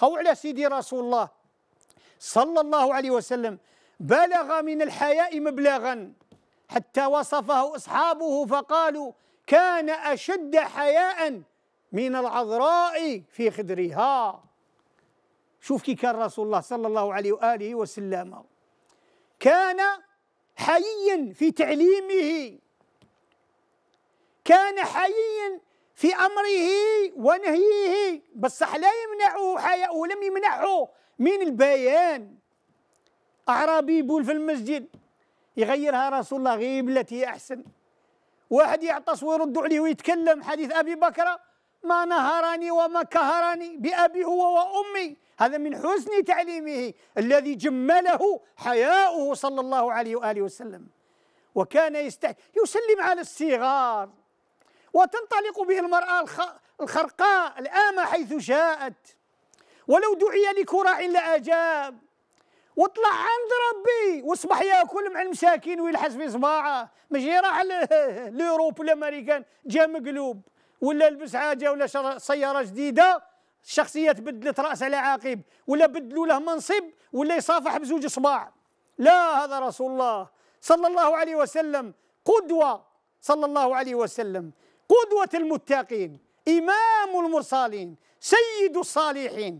خو على سيدي رسول الله صلى الله عليه وسلم بلغ من الحياء مبلغا. حتى وصفه أصحابه فقالوا كان أشد حياء من العذراء في خدرها. شوف كي كان رسول الله صلى الله عليه وآله وسلم. كان حييا في تعليمه. كان حييا في أمره ونهيه بصح لا يمنعه حياءه لم يمنعه. من البيان؟ أعرابي يبول في المسجد يغيرها رسول الله غير التي أحسن. واحد يعطس ويرد عليه ويتكلم حديث أبي بكر ما نهرني وما كهرني بأبي هو وأمي. هذا من حسن تعليمه الذي جمله حياؤه صلى الله عليه وآله وسلم. وكان يستحي يسلم على الصغار. وتنطلق به المرأة الخرقاء الامه حيث شاءت ولو دعي لكراع لاجاب وطلع عند ربي واصبح يأكل مع المساكين ويلحس في صباعه ماشي راح لاوروب ولا أمريكان؟ جا مقلوب. ولا لبس حاجة ولا سيارة جديدة. الشخصيه تبدلت راس على عقب ولا بدلوا له منصب ولا يصافح بزوج اصبع لا هذا رسول الله. صلى الله عليه وسلم. قدوة. صلى الله عليه وسلم. قدوة المتقين إمام المرسلين سيد الصالحين.